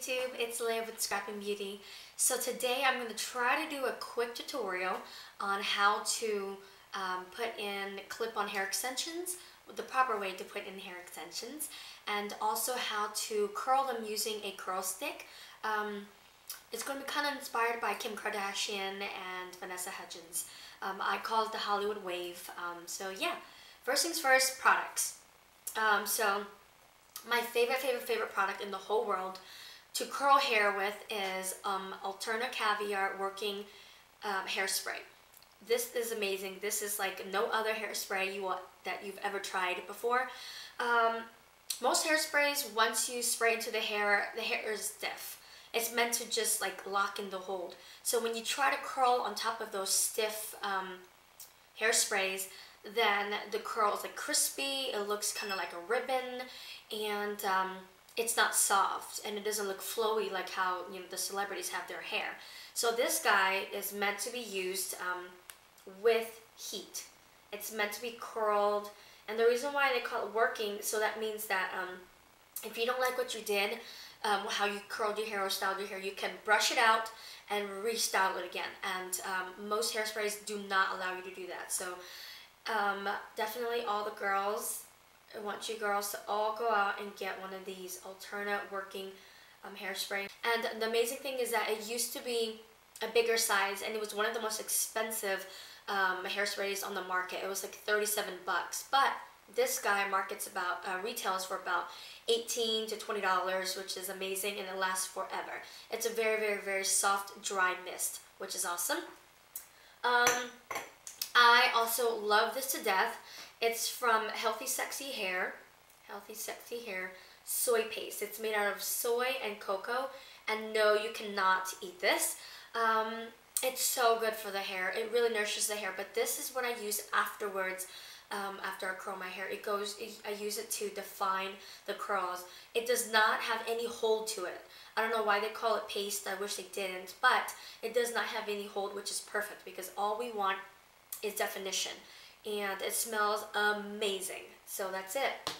YouTube, it's Leah with Scrapping Beauty. So today I'm going to try to do a quick tutorial on how to um, put in clip-on hair extensions, the proper way to put in hair extensions, and also how to curl them using a curl stick. Um, it's going to be kind of inspired by Kim Kardashian and Vanessa Hudgens. Um, I call it the Hollywood Wave. Um, so yeah, first things first, products. Um, so my favorite, favorite, favorite product in the whole world to curl hair with is um, Alterna Caviar Working um, Hairspray. This is amazing. This is like no other hairspray you that you've ever tried before. Um, most hairsprays, once you spray into the hair, the hair is stiff. It's meant to just like lock in the hold. So when you try to curl on top of those stiff um, hairsprays, then the curl is like crispy, it looks kind of like a ribbon, and um, it's not soft, and it doesn't look flowy like how you know the celebrities have their hair. So this guy is meant to be used um, with heat. It's meant to be curled, and the reason why they call it working, so that means that um, if you don't like what you did, um, how you curled your hair or styled your hair, you can brush it out and restyle it again. And um, most hairsprays do not allow you to do that. So um, definitely all the girls, I want you girls to all go out and get one of these Alterna working um, hairspray. And the amazing thing is that it used to be a bigger size and it was one of the most expensive um, hairsprays on the market. It was like 37 bucks. But this guy markets about, uh, retails for about 18 to $20, which is amazing and it lasts forever. It's a very, very, very soft, dry mist, which is awesome. Um, I also love this to death. It's from Healthy Sexy Hair. Healthy Sexy Hair soy paste. It's made out of soy and cocoa. And no, you cannot eat this. Um, it's so good for the hair. It really nourishes the hair. But this is what I use afterwards um, after I curl my hair. It goes, I use it to define the curls. It does not have any hold to it. I don't know why they call it paste. I wish they didn't. But it does not have any hold, which is perfect because all we want is definition. And it smells amazing. So that's it.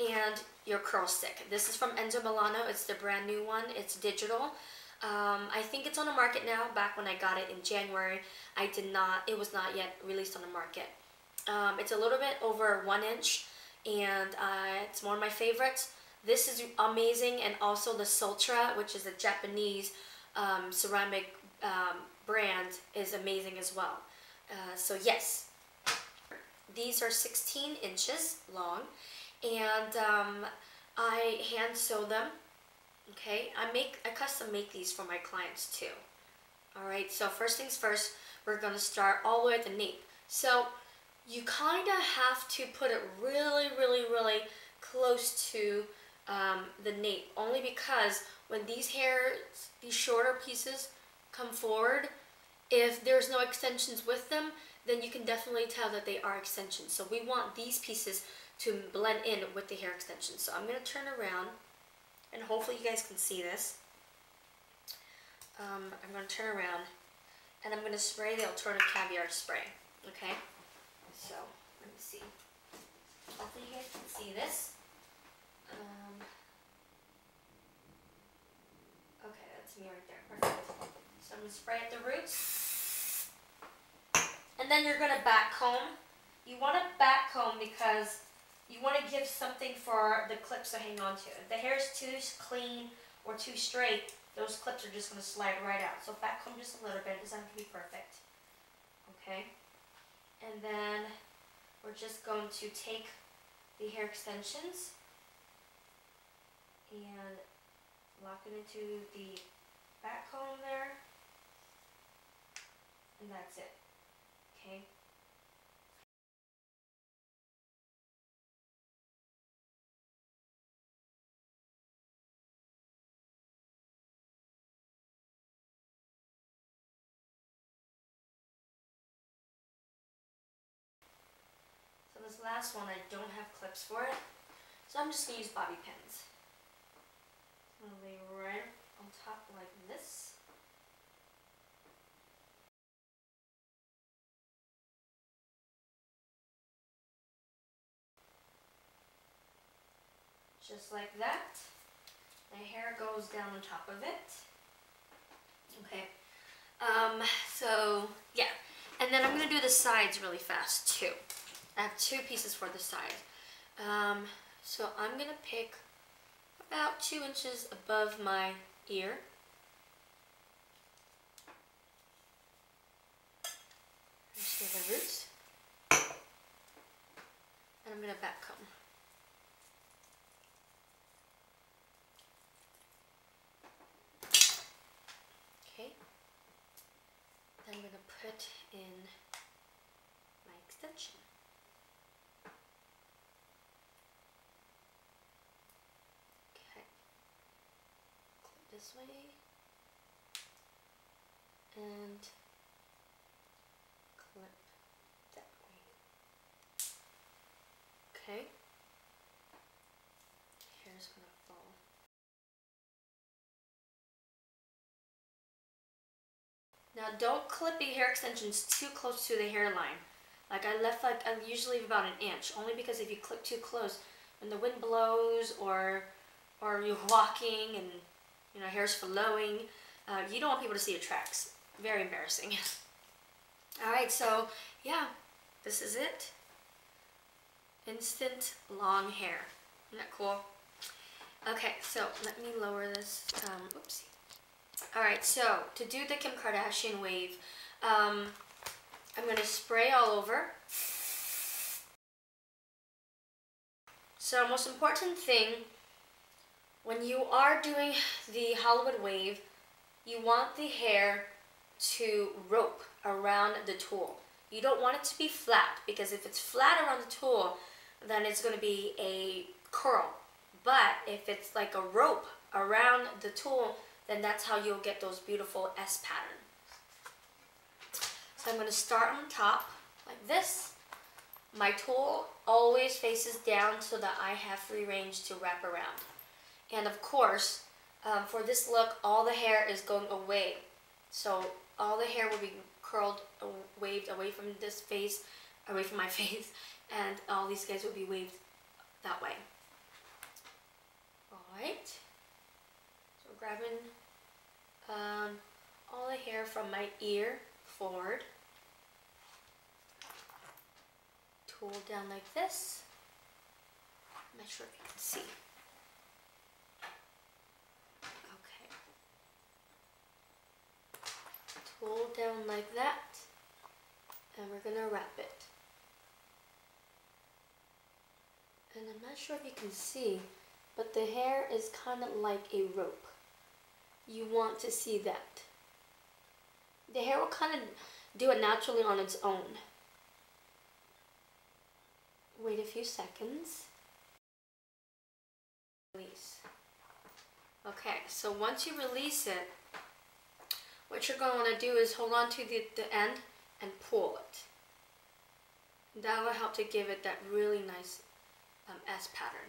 And your curl stick. This is from Enzo Milano. It's the brand new one. It's digital. Um, I think it's on the market now. Back when I got it in January, I did not, it was not yet released on the market. Um, it's a little bit over one inch and uh, it's one of my favorites. This is amazing and also the Sultra, which is a Japanese um, ceramic um, brand, is amazing as well. Uh, so yes, these are 16 inches long and um, I hand sew them. Okay, I make I custom make these for my clients too. All right, so first things first, we're gonna start all the way at the nape. So you kind of have to put it really, really, really close to um, the nape, only because when these hairs, these shorter pieces come forward, if there's no extensions with them, then you can definitely tell that they are extensions. So we want these pieces to blend in with the hair extensions. So I'm going to turn around, and hopefully you guys can see this. Um, I'm going to turn around, and I'm going to spray the Alterna Caviar spray, okay? So, let me see. Hopefully you guys can see this. Um, okay, that's me right there. Perfect. So I'm going to spray at the roots. And then you're going to back comb. You want to back comb because you want to give something for the clips to hang on to. If the hair is too clean or too straight, those clips are just going to slide right out. So back comb just a little bit. It doesn't have to be perfect. Okay. And then we're just going to take the hair extensions and lock it into the back comb there. And that's it. Okay. So this last one, I don't have clips for it. So I'm just going to use bobby pins. I'm going to lay right on top like this. Just like that. My hair goes down on top of it. Okay. Um, so, yeah. And then I'm to do the sides really fast, too. I have two pieces for the side. Um, so I'm to pick about two inches above my ear. There's the roots. And I'm to back comb. Okay. Then I'm going to put in my extension. Okay. Clip this way. And clip that way. Okay. Hair's gonna Now don't clip your hair extensions too close to the hairline. Like I left like I usually leave about an inch, only because if you clip too close, when the wind blows or or you're walking and you know hair's flowing, uh, you don't want people to see your tracks. Very embarrassing. All right, so yeah, this is it. Instant long hair. Isn't that cool? Okay, so let me lower this. Um, oopsie. All right, so to do the Kim Kardashian wave, um, I'm gonna spray all over. So most important thing, when you are doing the Hollywood wave, you want the hair to rope around the tool. You don't want it to be flat because if it's flat around the tool, then it's going to be a curl. But if it's like a rope around the tool, then that's how you'll get those beautiful S pattern. So I'm going to start on top like this. My tool always faces down so that I have free range to wrap around. And of course, um, for this look, all the hair is going away. So all the hair will be curled, waved away from this face, away from my face, and all these guys will be waved that way. Alright. Grabbing um, all the hair from my ear forward. Tool down like this. I'm not sure if you can see. Okay, pull down like that and we're gonna wrap it. And I'm not sure if you can see, but the hair is kind of like a rope. You want to see that. The hair will kind of do it naturally on its own. Wait a few seconds. Release. Okay, so once you release it, what you're going to want to do is hold on to the, the end and pull it. That will help to give it that really nice um, S pattern.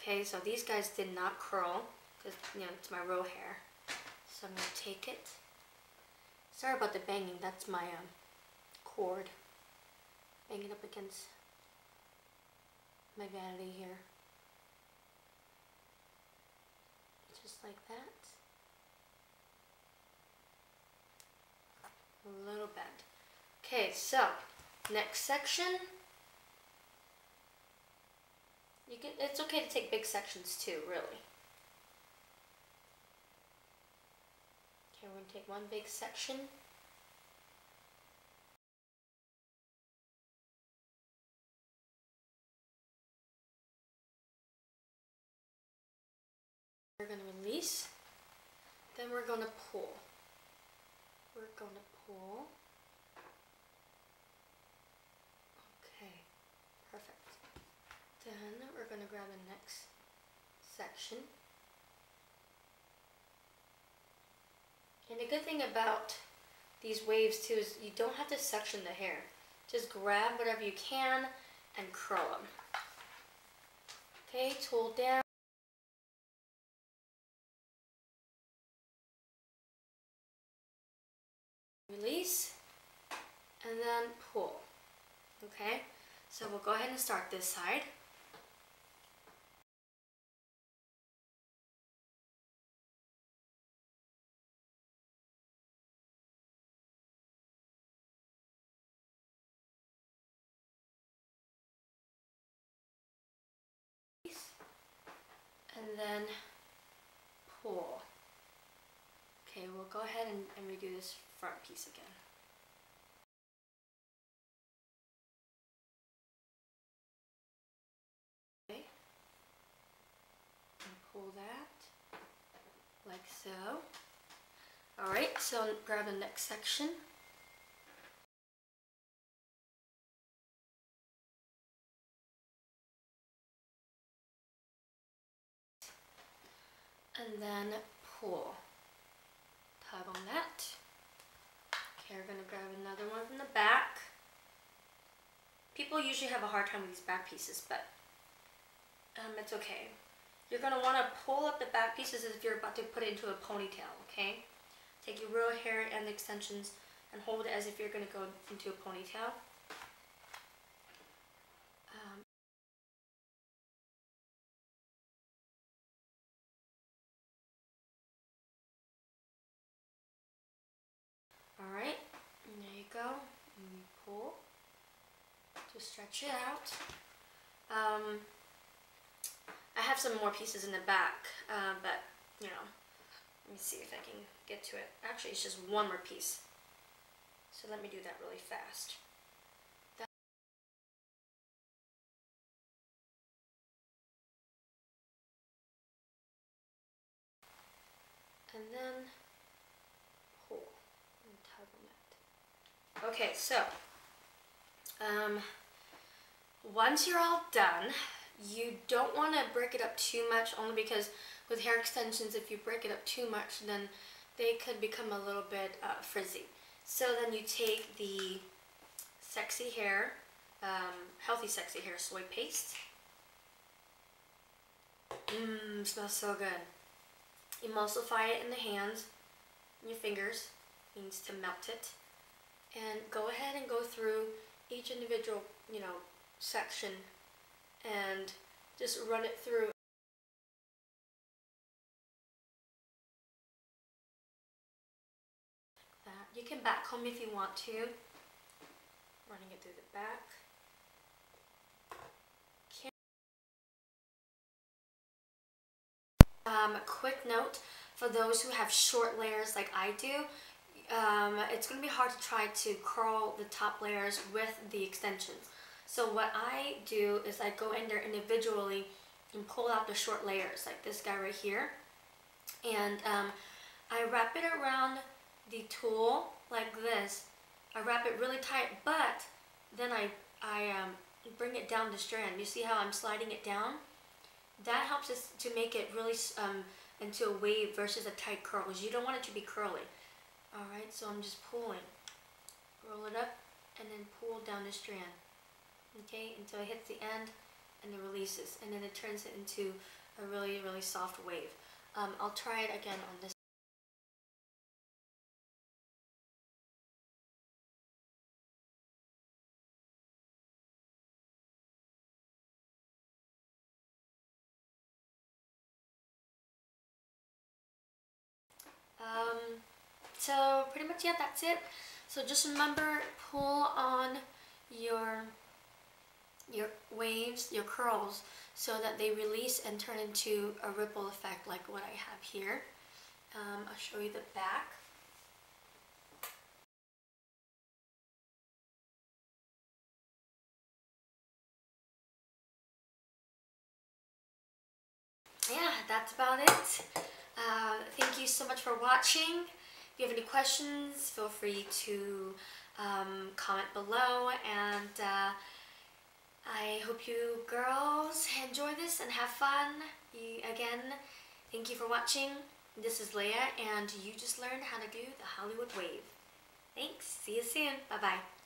Okay, so these guys did not curl because you know it's my row hair. So I'm going to take it. Sorry about the banging, that's my um, cord. Banging up against my vanity here. Just like that. a little bend. Okay, so next section. You can. It's okay to take big sections too, really. Okay, we're gonna take one big section. We're gonna release. Then we're gonna pull. We're gonna pull. Okay, perfect. Then we're going to grab the next section. And the good thing about these waves too is you don't have to section the hair. Just grab whatever you can and curl them. Okay, tool down. release, and then pull. Okay, so we'll go ahead and start this side. And then pull. Okay, we'll go ahead and, and redo this front piece again. Okay, and pull that like so. Alright, so grab the next section. And then pull. Tug on that. Okay, we're gonna grab another one from the back. People usually have a hard time with these back pieces, but um, it's okay. You're gonna wanna pull up the back pieces as if you're about to put it into a ponytail, okay? Take your real hair and the extensions and hold it as if you're gonna go into a ponytail. Alright, there you go. And you pull to stretch it out. Um, I have some more pieces in the back, uh, but you know, let me see if I can get to it. Actually, it's just one more piece. So let me do that really fast. And then Okay, so um, once you're all done, you don't want to break it up too much only because with hair extensions, if you break it up too much, then they could become a little bit uh, frizzy. So then you take the sexy hair, um, healthy sexy hair soy paste. Mmm, smells so good. Emulsify it in the hands, your fingers, means to melt it and go ahead and go through each individual, you know, section and just run it through that. You can back comb if you want to, running it through the back. Um, quick note for those who have short layers like I do, um, it's going to be hard to try to curl the top layers with the extensions. So what I do is I go in there individually and pull out the short layers, like this guy right here. And um, I wrap it around the tool like this. I wrap it really tight, but then I, I um, bring it down the strand. You see how I'm sliding it down? That helps us to make it really um, into a wave versus a tight curl, because you don't want it to be curly. Alright, so I'm just pulling. Roll it up and then pull down the strand. Okay, until it hits the end and it releases. And then it turns it into a really, really soft wave. Um, I'll try it again on this. Um, so pretty much, yeah, that's it. So just remember, pull on your your waves, your curls, so that they release and turn into a ripple effect like what I have here. Um, I'll show you the back. Yeah, that's about it. Uh, thank you so much for watching. If you have any questions, feel free to um, comment below and uh, I hope you girls enjoy this and have fun. You, again, thank you for watching. This is Leah and you just learned how to do the Hollywood Wave. Thanks. See you soon. Bye-bye.